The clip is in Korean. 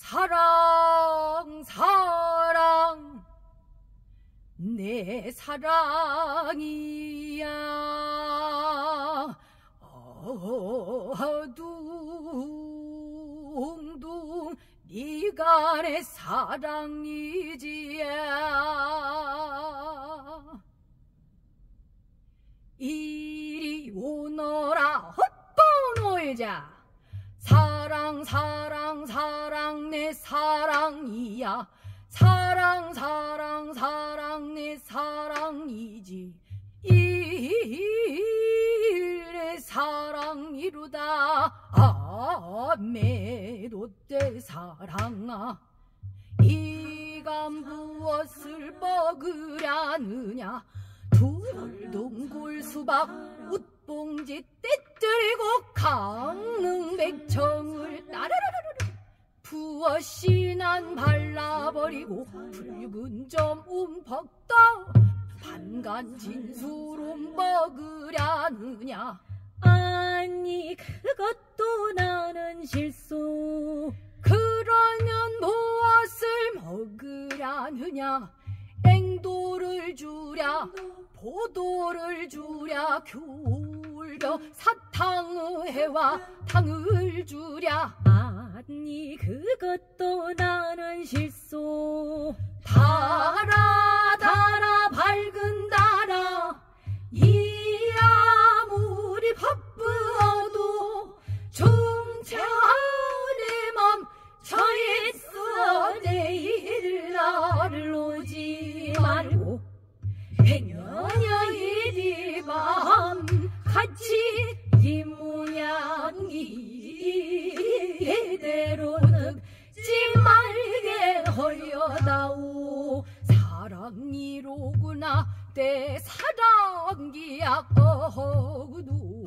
사랑 사랑. 내 사랑이야. 어둥둥 네가 내 사랑이지야. 이리 오너라 헛보노이자. 사랑 사랑 사랑이야. 사랑 사랑 사랑 내 사랑이지. 이래 사랑이루다. 아 매도때 사랑아. 이가 무엇을 먹으려느냐. 둘동굴 수박 웃봉지 떼뜨리고 따라라라라 부어신한 발라버리고 붉은 점 움 벅떠 반간 진수로 먹으려느냐? 아니 그것도 나는 실수. 그러면 무엇을 먹으려느냐? 앵도를 주랴 포도를 주랴 귤벼 사탕의 해와 탕을 주랴 아니 그것도 나는 실수. 달아 달아 밝은 달아. 이 아무리 바쁘어도 중차내맘 처있어 내일 나를 오지 말고 행여녀 이리 밤 같이 이 모양 이 이대로 늙지 말게 허여다오. 사랑이로구나 내 사랑이야 어구두